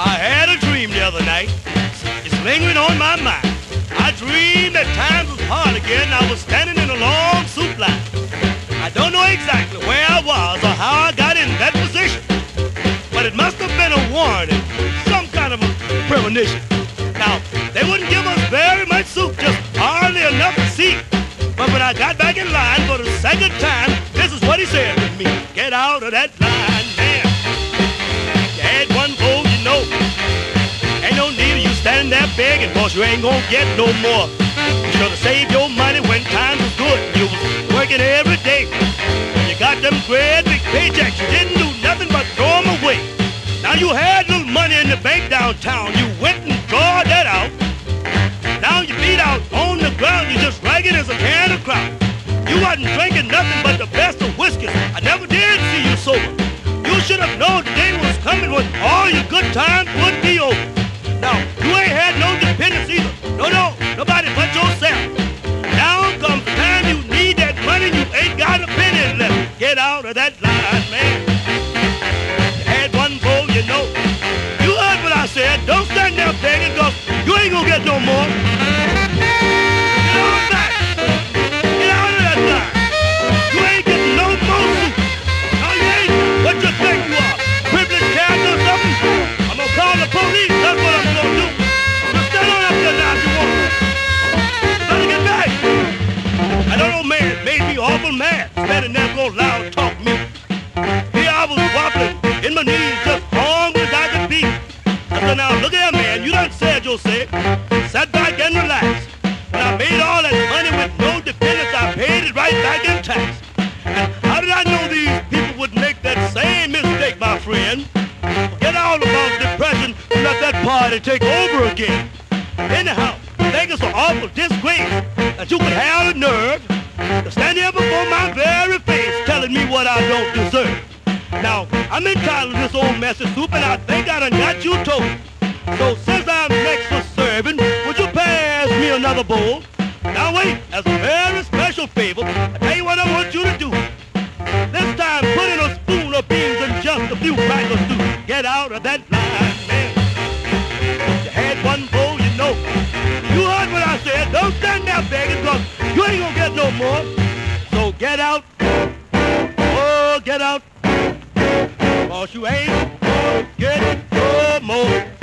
I had a dream the other night. It's lingering on my mind. I dreamed that times was hard again. I was standing in a long soup line. I don't know exactly where I was or how I got in that position. But it must have been a warning, some kind of a premonition. Now, they wouldn't give us very much soup, just hardly enough to see. But when I got back in line for the second time, what he said to me. Get out of that line, man. You had one goal, you know. Ain't no need of you standing there begging, cause you ain't gonna get no more. You should have saved your money when times was good. You was working every day. You got them great big paychecks. You didn't do nothing but throw them away. Now you had little money in the bank downtown. You went and drawed that out. Now you beat out on the ground. You just ragged as a can of crop. You wasn't drinking nothing but never did see you sober. You should have known the day was coming when all your good times would be over. Now, you ain't had no dependents either. No, no, nobody but yourself. Now comes the time you need that money, you ain't got a penny left. Get out of that line, man. You had one goal, you know. You heard what I said. Don't stand there begging, cause you ain't gonna get no more. Standing there going loud talk me. Here I was wobbling in my knees, just hungry as I could be. I said, now look here, man. You done said your say. Sat back and relax. When I made all that money with no dependents, I paid it right back in tax. And how did I know these people would make that same mistake, my friend? Forget all about depression and let that party take over again. Anyhow, I think it's an awful disgrace that you could have the nerve to stand here before my me what I don't deserve. Now, I'm entitled to this old mess of soup, and I think I done got you told. So since I'm next for serving, would you pass me another bowl? Now wait, as a very special favor, I tell you what I want you to do. This time, put in a spoon of beans and just a few crackers too. Get out of that line, man. You had one bowl, you know. You heard what I said. Don't stand there begging, cause you ain't gonna get no more. So get out. Get out. Cause you ain't gonna get no more.